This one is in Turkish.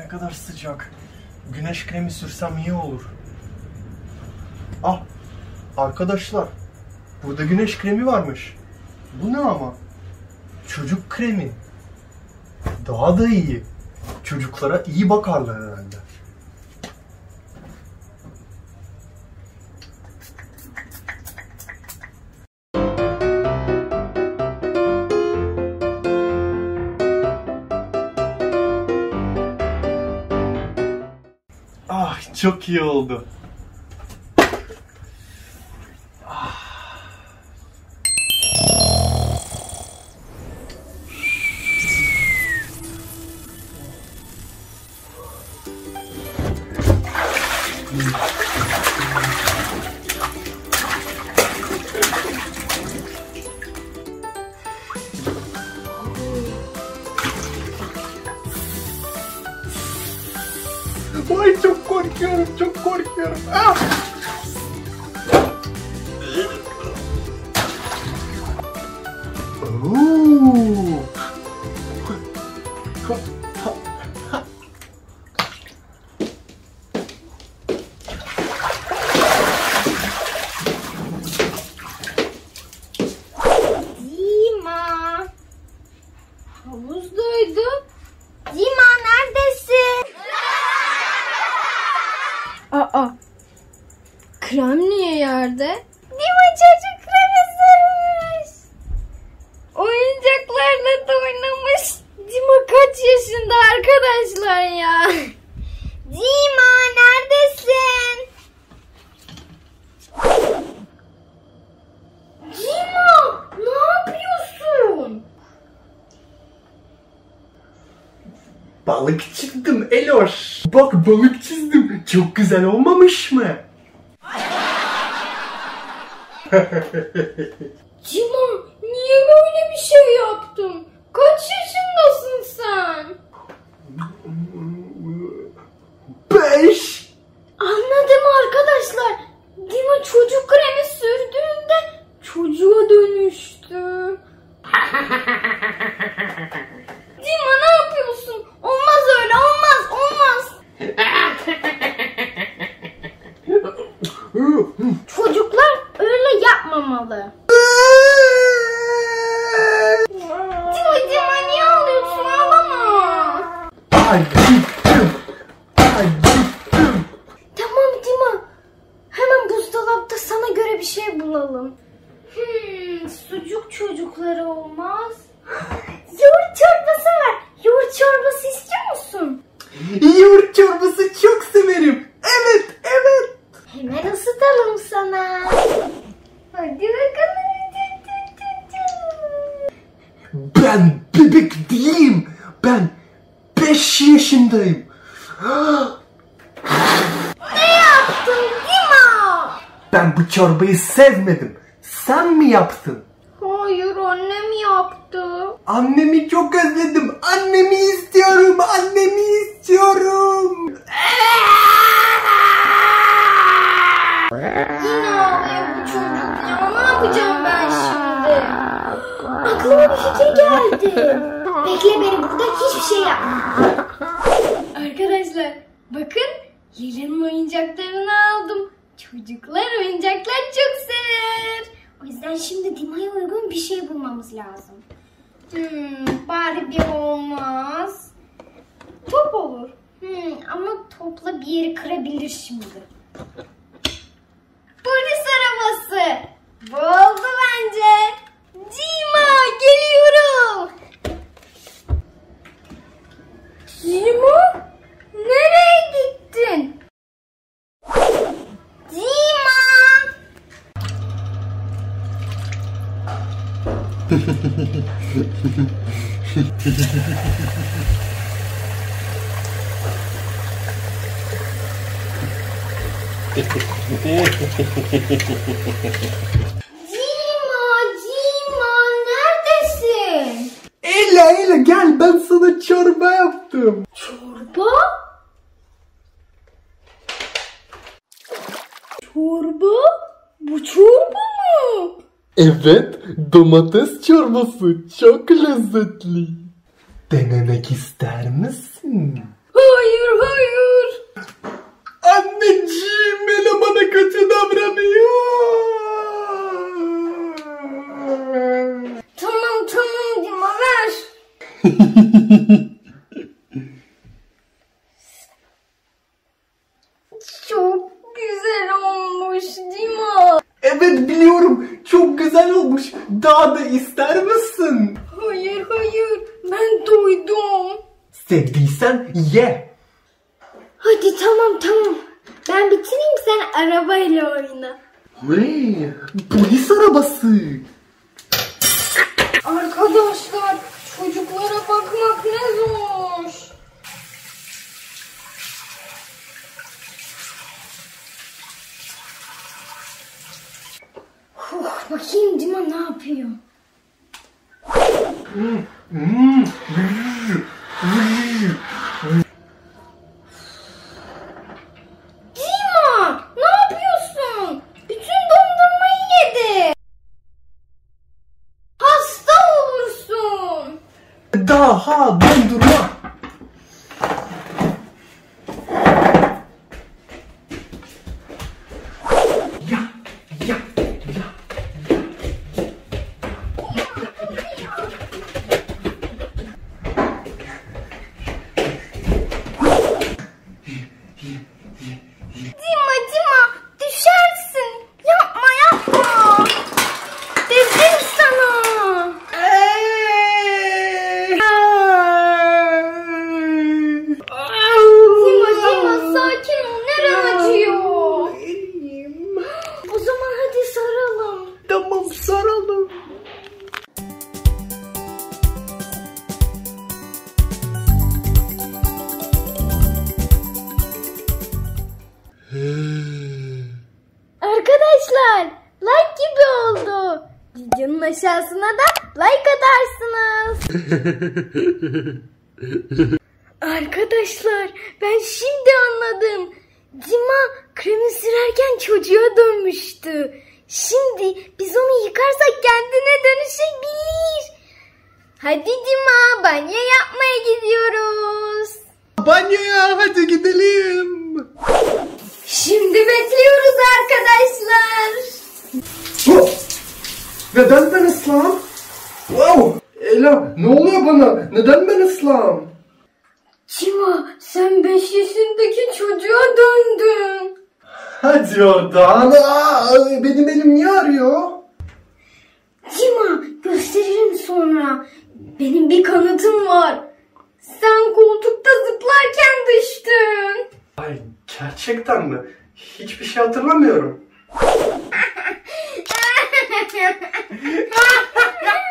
ne kadar sıcak. Güneş kremi sürsem iyi olur. Ah arkadaşlar burada güneş kremi varmış. Bu ne ama? Çocuk kremi. Daha da iyi. Çocuklara iyi bakarlar herhalde. Ah çok iyi oldu. Ay çok korkuyorum, çok korkuyorum. Krem niye yerde? Dima çocuk kremi sürmüş. Oyuncaklarla da oynamış. Dima kaç yaşında arkadaşlar ya? Dima neredesin? Dima ne yapıyorsun? Balık çizdim Eloş. Bak balık çizdim. Çok güzel olmamış mı? Dima niye böyle bir şey yaptın? Kaç yaşındasın sen? Beş. Anladım arkadaşlar. Dima çocuk kremi sürdüğünde çocuğa dönüştü. Dima ne yapıyorsun? Olmaz öyle olmaz olmaz. Çocuklar öyle yapmamalı. Dima Dima niye ağlıyorsun ağlama. Acıktım. Acıktım. Tamam Dima. Hemen buzdolapta sana göre bir şey bulalım. Hmm, sucuk çocukları olmaz. Yoğurt çorbası var. Yoğurt çorbası istiyor musun? Yoğurt çorbası çok Ben bebek değilim. Ben 5 yaşındayım. Ne yaptın Dima? Ben bu çorbayı sevmedim. Sen mi yaptın? Hayır annem yaptı. Annemi çok özledim. Annemi istiyorum. Annemi istiyorum. Fikir geldi. Bekle beni burada hiçbir şey yapma. Arkadaşlar bakın Lili'nin oyuncaklarını aldım. Çocuklar oyuncaklar çok sever. O yüzden şimdi Dima'ya uygun bir şey bulmamız lazım. Hmm, bari bir olmaz. Top olur. Hmm, ama topla bir yeri kırabilir şimdi. Polis arabası. Bu oldu bence. Dima geliyorum. Dima? Nereye gittin? Dima. Dima, Dima neredesin? Ela gel ben sana çorba yaptım. Çorba? Çorba? Bu çorba mı? Evet domates çorbası çok lezzetli. Denemek ister misin? Çay ister misin? Hayır hayır ben doydum. Sevdiysen ye. Hadi tamam tamam. Ben bitireyim sen arabayla oyna. Hey, polis arabası. Arkadaşlar çocuklara bakmak ne zor. Huh, bakayım Dima ne yapıyor? Dima ne yapıyorsun? Bütün dondurmayı yedi. Hasta olursun. Daha dondurma. Like gibi oldu. Videonun aşağısına da like atarsınız. Arkadaşlar ben şimdi anladım. Dima kremi sürerken çocuğa dönmüştü. Şimdi biz onu yıkarsak kendine dönüşebilir. Hadi Dima banyo yapmaya gidiyoruz. Banyoya hadi gidelim. Şimdi bekliyoruz arkadaşlar. Neden ben ıslam? Wow! Ela ne oluyor bana? Neden ben ıslam? Çima sen 5 yaşındaki çocuğa döndün. Hadi oradan. Aa, benim elim niye arıyor? Çima gösteririm sonra. Benim bir kanıtım var. Sen koltukta zıplarken düştün. Ay gerçekten mi? Hiçbir şey hatırlamıyorum. can't.